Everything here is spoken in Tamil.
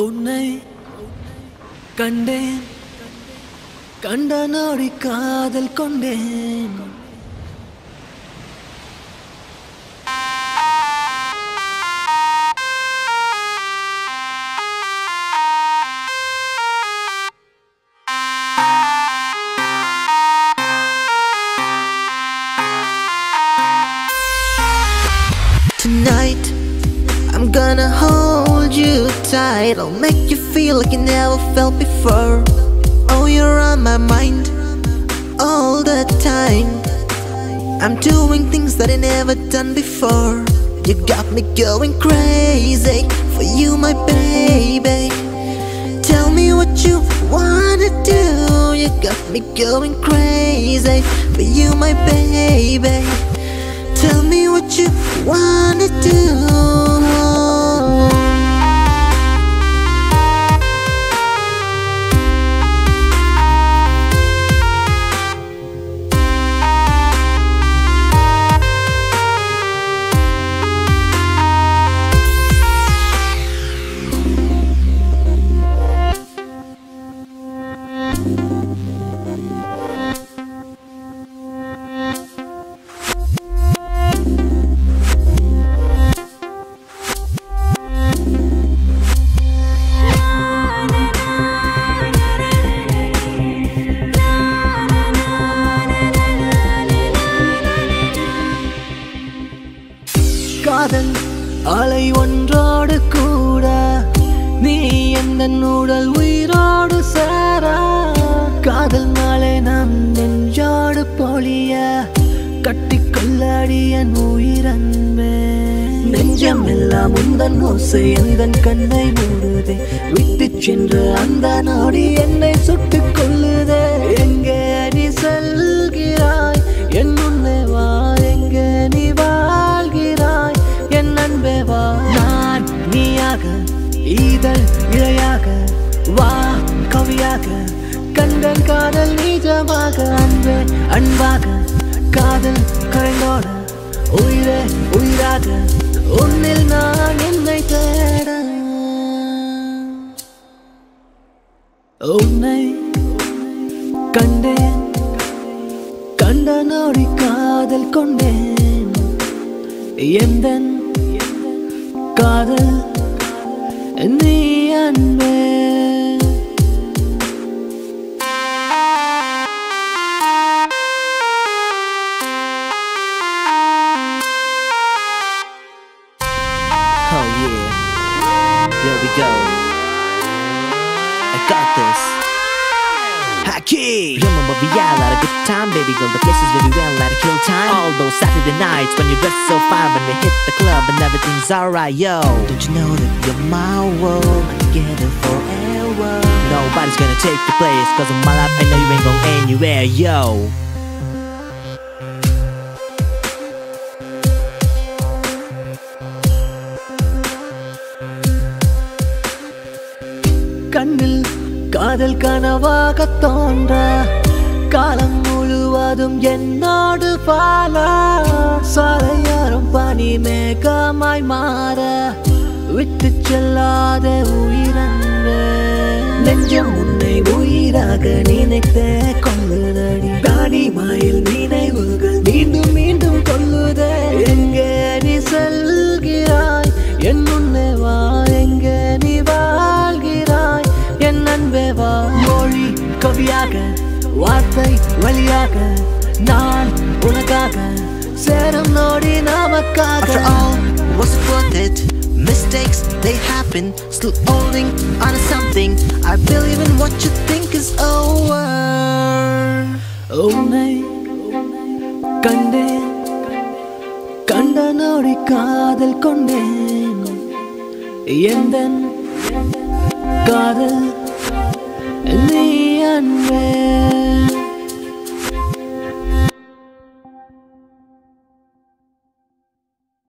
உன்னை கண்டேன் கண்ட நாடி காதல் கொண்டேன் Tonight, I'm gonna hold you tight. I'll make you feel like you never felt before. Oh, you're on my mind all the time. I'm doing things that I never done before. You got me going crazy for you, my baby. Tell me what you wanna do. You got me going crazy for you, my baby. Tell me what you wanna do. காதல் அலை ஒன்றாடு கூட நீ எந்த நூடல் உயிரோடு சாரா? காதல் நாளே நாம் நெஞ்சாடு போலிய கட்டிக்கொள்ளடி என் உயிரன்பே. நெஞ்சம் எல்லாம் உந்தன் ஓசை எந்தன் கண்ணை மூடுதே? விட்டு சென்று அந்த நாடி என்னை சுட்டுக் கொள்ளுதே எங்கே? இதழ் இழையாக வா கவியாக கண்கள் காதல் நீஜமாக அன்பே அன்பாக காதல் கரைந்தோட உயிரே உயிராக உன்னில் நான் என்னை தேட. உன்னை கண்டேன் கண்ட நோடி காதல் கொண்டேன் எந்தன் காதல் in the. Oh yeah, here we go. I got this. Haki! Remember we had a good time, baby places where we went, a time. All those Saturday nights when you dress so fine, when we hit the club and everything's alright, yo. Don't you know that? You're my world? Together forever. Nobody's gonna take your place, cause in my life I know you ain't going anywhere, yo. கண்ணில் காதல் கனவாக தோன்ற காலம் முழுவதும் என்னோடு பாலா சாலையாரும் பனி மேகமாய் மாற விட்டு செல்லாத உயிரன்பே நெஞ்சம் உன்னை உயிராக நினைத்த கொள்ளுதடி தாடி மாயில் நினைவுகள் மீண்டும் மீண்டும் கொள்ளுத. எங்கே நீ செல்கிறாய்? என் முன்னே வா. எங்கே நீ வாழ்கிறாய்? என் அன்பே வா. மொழி கவியாக வார்த்தை வழியாக நான் உனக்காக சேரம் நோடி நமக்காக. After all, was it worth it? Mistakes, they happen. Still holding on to something. I believe in what you think is over. Oh my കണ്ടേ കണ്ട നോടി കാതൽ കൊണ്ടേ എന്തൻ കാതൽ നീ അൻവേ